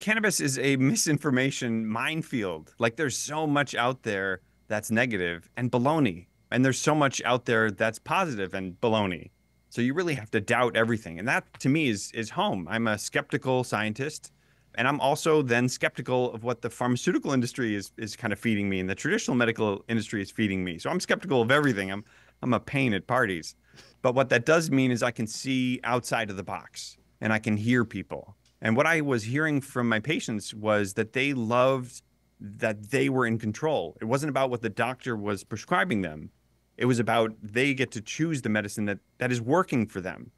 cannabis is a misinformation minefield. Like there's so much out there that's negative and baloney, and there's so much out there that's positive and baloney. So you really have to doubt everything, and that to me is is home. I'm a skeptical scientist, and I'm also then skeptical of what the pharmaceutical industry is is kind of feeding me, and the traditional medical industry is feeding me. So I'm skeptical of everything. I'm I'm a pain at parties, but what that does mean is I can see outside of the box, and I can hear people and what I was hearing from my patients was that they loved that they were in control. It wasn't about what the doctor was prescribing them. It was about they get to choose the medicine that, that is working for them.